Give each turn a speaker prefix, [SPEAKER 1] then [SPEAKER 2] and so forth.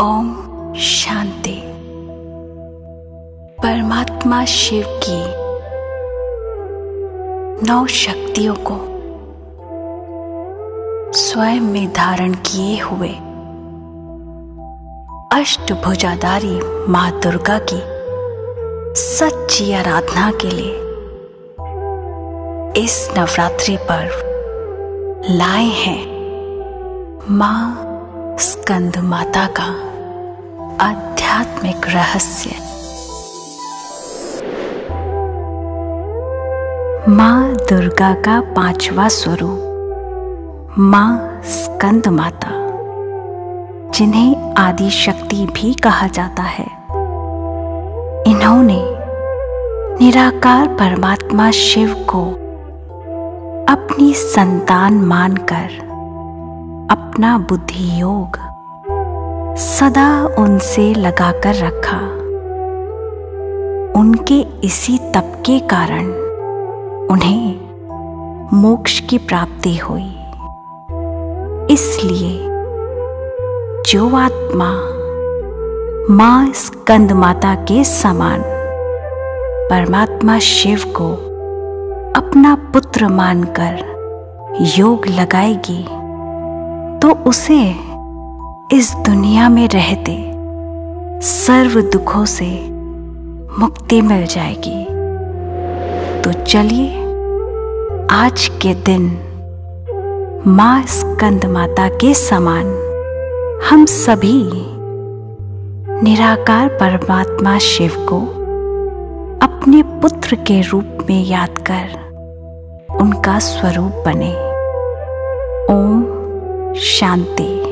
[SPEAKER 1] ओम शांति। परमात्मा शिव की नौ शक्तियों को स्वयं में धारण किए हुए अष्टभुजाधारी माँ दुर्गा की सच्ची आराधना के लिए इस नवरात्रि पर्व लाए हैं माँ स्कंद माता का आध्यात्मिक रहस्य। माँ दुर्गा का पांचवा स्वरूप, माँ स्कंद माता, जिन्हें आदि शक्ति भी कहा जाता है। इन्होंने निराकार परमात्मा शिव को अपनी संतान मानकर अपना बुद्धि योग सदा उनसे लगाकर रखा। उनके इसी तप के कारण उन्हें मोक्ष की प्राप्ति हुई। इसलिए जो आत्मा माँ स्कंद माता के समान परमात्मा शिव को अपना पुत्र मानकर योग लगाएगी तो उसे इस दुनिया में रहते सर्व दुखों से मुक्ति मिल जाएगी। तो चलिए, आज के दिन माँ स्कंद माता के समान हम सभी निराकार परमात्मा शिव को अपने पुत्र के रूप में याद कर उनका स्वरूप बने। ओम शांति।